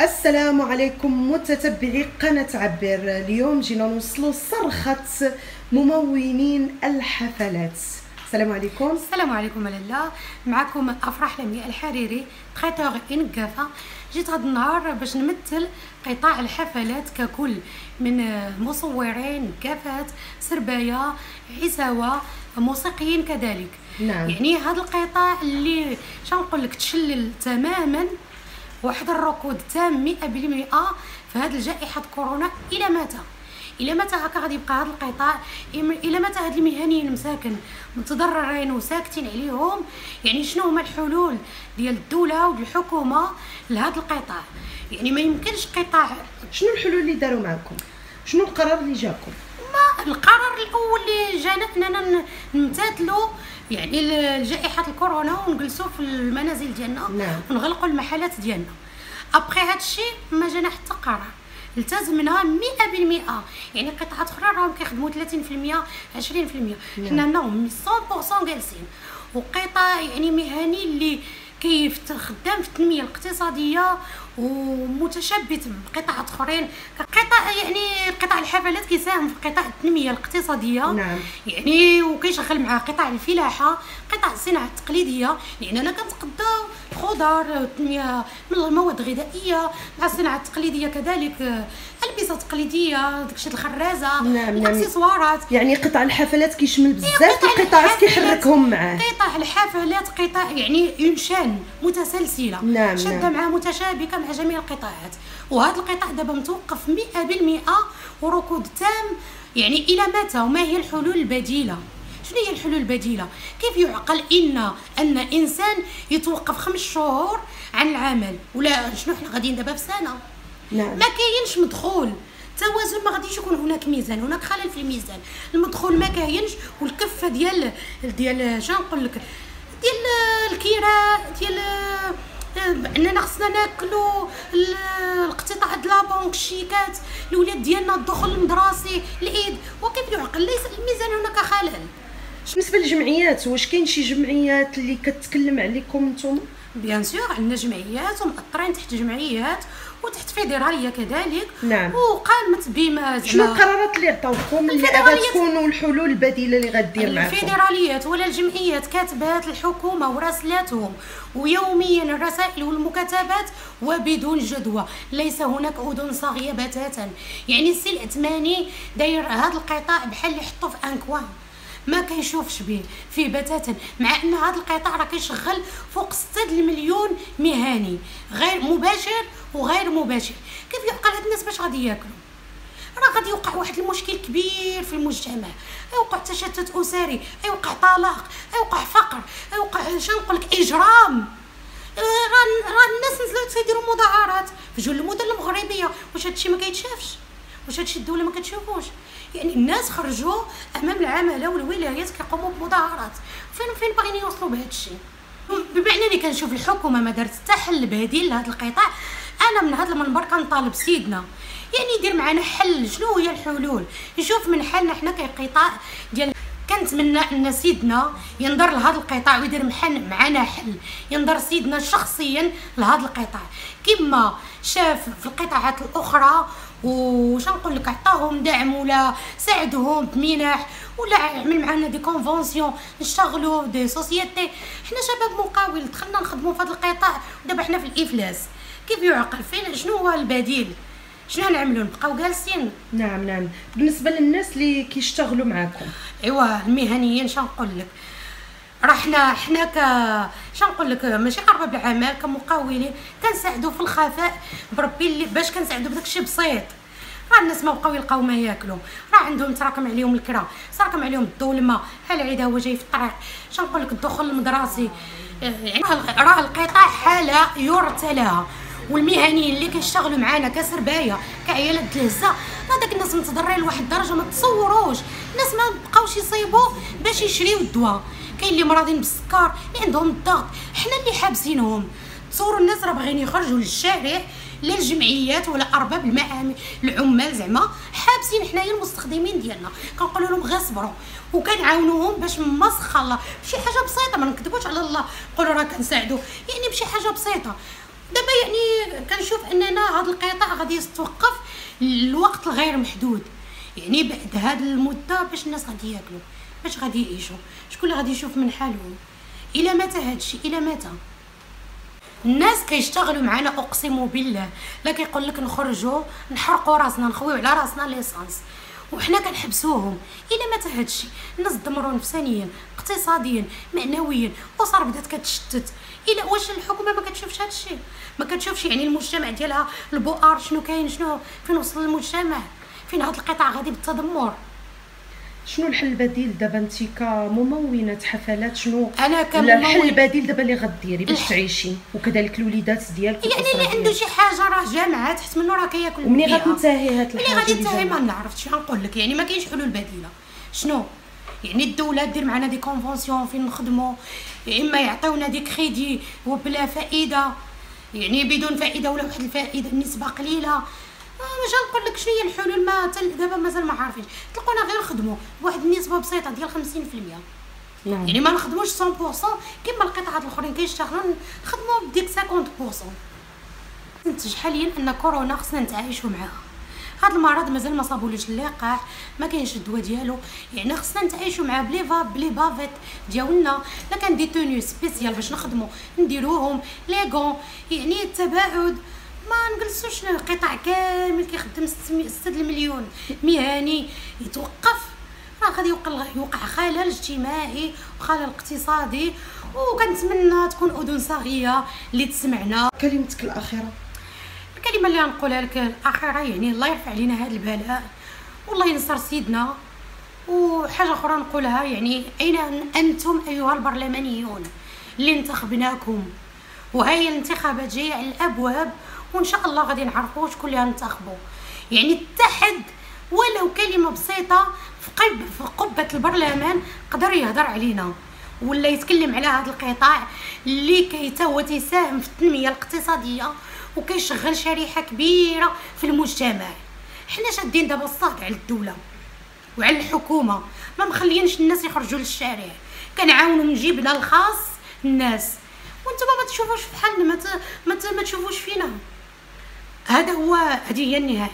السلام عليكم متتبعي قناة عبر اليوم جينا نوصلوا صرخة ممولين الحفلات. السلام عليكم. السلام عليكم لاله معكم افراح لمياء الحريري. تريتور انكافا جيت هذا النهار باش نمثل قطاع الحفلات ككل. من مصورين كافات سرباية عساوه موسيقيين كذلك. نعم. يعني هذا القطاع اللي شنقول لك تشلل تماما واحد الركود تام 100% في هذه الجائحة كورونا. إلى متى؟ إلى متى هكا غادي يبقى هذا القطاع؟ إلى متى هاد المهنيين المساكن متضررين وساكتين عليهم؟ يعني شنو هما الحلول ديال الدولة والحكومة لهذا القطاع؟ يعني ما يمكنش قطاع. شنو الحلول اللي داروا معكم؟ شنو القرار اللي جاكم؟ ما القرار الأول اللي جانا إننا نمتثلوا يعني جائحه الكورونا ونجلسوا في المنازل ديالنا نعم. ونغلقوا المحلات ديالنا. ابخي هذا الشيء ما جانا حتى قرار. التزمنا 100% يعني قطاعات أخرى راهم كيخدموا 30% 20% حنا هنا 100% جالسين. وقطاع يعني مهني اللي كيف خدام في التنمية الاقتصادية ومتشبث بقطاعات أخرين. كقطاع يعني قطاع الحفلات كيساهم في قطاع التنمية الاقتصادية. نعم. يعني وكيشغل مع قطاع الفلاحة قطاع الصناعة التقليدية. لاننا كنتقداو الخضر التنميه من المواد الغذائية. مع الصناعة التقليدية كذلك ألبسة تقليدية داكشي الخرازة نعم، نعم. الاكسسوارات يعني قطاع الحفلات كيشمل بزاف إيه، قطاع القطاعات الحفلات- كيحركهم معاه. قطاع الحفلات قطاع يعني ينشان متسلسلة. نعم، شاده نعم. مع متشابكة مع جميع القطاعات. وهذا القطاع دابا متوقف 100% وركود تام. يعني إلى متى؟ وما هي الحلول البديلة؟ شنو هي الحلول البديلة؟ كيف يعقل ان أن إنسان يتوقف خمس شهور عن العمل؟ ولا شنو حنا غاديين دابا في سنة؟ نعم. ما كاينش مدخول. توازن ما غاديش يكون هناك ميزان. هناك خلل في الميزان. المدخول ما كاينش والكفة ديال ديال شنو نقول لك؟ ديال الكراء ديال إننا خصنا ناكلوا ال- الاقتطاع د لابونك الشيكات الولاد ديالنا الدخول المدرسي العيد. وكيف يعقل؟ ليس الميزان هناك خلل بالنسبة للجمعيات؟ واش كاين شي جمعيات اللي كتكلم عليكم نتوما بيان سور عندنا جمعيات ومأطرين تحت جمعيات وتحت فيدرالية كذلك. نعم. وقامت بما شنو زعما القرارات اللي عطاوكم اللي غتكونوا الحلول البديلة اللي غدير معكم؟ الفيدراليات ولا الجمعيات كاتبات الحكومة وراسلاتهم ويوميا الرسائل والمكاتبات وبدون جدوى. ليس هناك أذن صاغية بتاتا. يعني السي العثماني داير هذا القطاع بحال اللي حطوه في أنكوان. ما كيشوفش به فيه بتاتا مع ان هذا القطاع راه كيشغل فوق 6 المليون مهني. غير مباشر وغير مباشر. كيف يعقل هاد الناس باش غادي ياكلوا؟ راه غادي يوقع واحد المشكل كبير في المجتمع. يوقع تشتت أسري يوقع طلاق يوقع فقر يوقع شنو لك إجرام. آه، راه الناس نزلوا تيديروا مظاهرات. في جل المدن المغربية واش هادشي ما كيتشافش؟ واش هادشي الدولة ما كتشوفوش؟ يعني الناس خرجوا أمام العماله والولايات كيقوموا بمظاهرات. فين فين باغيين يوصلوا الشيء بما انني كنشوف الحكومة ما دارت حتى حل بديل لهذا القطاع أنا من هذا المنبر كنطالب سيدنا. يعني يدير معنا حل. شنو هي الحلول؟ يشوف من حالنا حنا كقطاع ديال كنتمنى أن سيدنا ينظر لهذا القطاع ويدير محل معنا حل. ينظر سيدنا شخصيا لهذا القطاع. كما شاف في القطاعات الأخرى وش نقول لك عطاهم دعم ولا ساعدهم بمنح ولا عمل معنا des conventions نشتغلوا des sociétés حنا شباب مقاول دخلنا نخدموا في هذا القطاع ودابا حنا في الإفلاس. كيف يعقل؟ فين؟ شنو هو البديل؟ شنو نعملوا؟ نبقاو جالسين؟ نعم نعم. بالنسبة للناس اللي كيشتغلوا معكم ايوا المهنيين شنو نقول لك. راه حنا حنا ك شنقول لك ماشي ارباب العمل كمقاولين كنساعدوا في الخفاء بربي اللي باش كنساعدوا بداك الشيء بسيط. راه الناس ما بقاو يلقاو ما ياكلوا راه عندهم تراكم عليهم الكرا تراكم عليهم الظلمة. ها العيد هو جاي في الطريق؟ شنقول لك؟ الدخول المدرسي. راه- القطاع حاله يرثى لها والمهنيين اللي كيشتغلوا معانا كسرباية كعيالات الهزه راه داك الناس متضررين لواحد الدرجة ما تصوروش. الناس ما بقاوش يصيبوا باش يشريو الدواء. كاين اللي مرضين بالسكر اللي عندهم الضغط. حنا اللي حابسينهم. تصوروا الناس راه باغيين يخرجوا للشارع لا الجمعيات ولا أرباب المعامل العمال زعما حابسين حنايا المستخدمين ديالنا. كنقولوا لهم غير صبروا. وكنعاونوهم باش مسخ الله. بشي حاجة بسيطة ما نكذبوش على الله. نقولوا راه كنساعدوا يعني بشي حاجة بسيطة. دابا يعني كنشوف أننا هذا القطاع غادي يتوقف الوقت الغير محدود. يعني بعد هذه المدة باش الناس غادي ياكلوا باش غادي يعيشوا. شكون اللي غادي يشوف من حالهم؟ إلى متى هذا الشيء إلى متى؟ الناس كيشتغلوا معنا اقسم بالله. لا كيقول لك نخرجوا نحرقوا راسنا نخويو على راسنا ليسانس. وحنا كنحبسوهم. إلى متى هذا الشيء الناس دمروا نفسانيا اقتصاديا معنويا. وصار بدات كتشتت. إلى واش الحكومة ما كتشوفش هذا الشيء؟ ما كتشوفش يعني المجتمع ديالها البؤر شنو كاين شنو فين وصل المجتمع؟ فين هذا القطاع غادي بالتدمر؟ شنو الحل البديل دابا انت كممونة حفلات؟ شنو أنا ولا الحل البديل دابا اللي غديري باش الح- تعيشي؟ وكذلك الوليدات ديالك يعني اللي عنده. شي حاجة راه جامعه تحت منه راه كياكل ومنين. غتنتهي هاد ملي الحاجة غادي اللي تنتهي ما جاية؟ نعرفتش غنقول لك؟ يعني ما كاينش حلول بديلة. شنو؟ يعني الدولة دير معنا des conventions فين نخدموا يا إما يعطيونا des crédits وبلا فائدة يعني بدون فائدة ولا واحد الفائدة النسبة قليلة. آه، واش غنقول لك شنو هي الحلول ما تل دابا مازال ما عارفينش. تلقونا غير نخدموا بواحد النسبة بسيطة ديال 50% نعم. يعني ما نخدموش 100% كما القطاعات الأخرين كيشتغلوا نخدموا بديك 50% ننتج حاليا أن كورونا خصنا نتعايشوا معاها. هذا المرض مازال ما صابولوش اللقاح ما كاينش الدواء ديالو. يعني خصنا نتعايشوا معاه بلي فا ب les bavettes ديالنا. إلا كان des tenues spéciales باش نخدموا نديروهم les gants يعني التباعد. ما نجلسوش القطاع كامل كيخدم 6 المليون. مهني يتوقف. راه غادي يوقع يوقع خلل اجتماعي وخلل اقتصادي وكنتمنى تكون أذن صاغية اللي تسمعنا. كلمتك الأخيرة. الكلمة اللي غنقولها لك الأخيرة يعني الله يرفع علينا هذا البلاء. والله ينصر سيدنا. وحاجة أخرى نقولها يعني أين أنتم أيها البرلمانيون اللي انتخبناكم؟ وهي الانتخابات جاية على الأبواب وإن شاء الله غادي نعرفوا شكون اللي غنتخبوا يعني اتحد ولو كلمة بسيطة في قلب في قبة البرلمان قدر يهضر علينا. ولا يتكلم على هذا القطاع اللي كي هو تيساهم في التنمية الاقتصادية وكيشغل شريحة كبيرة في المجتمع. حنا شادين دابا الصاق على الدولة وعلى الحكومة. ما مخليينش الناس يخرجوا للشارع. كنعاونوا من جيبنا الخاص الناس. وأنتم ما تشوفوش في حالنا ما. ما تشوفوش فينا. هذا هو هذه هي النهاية.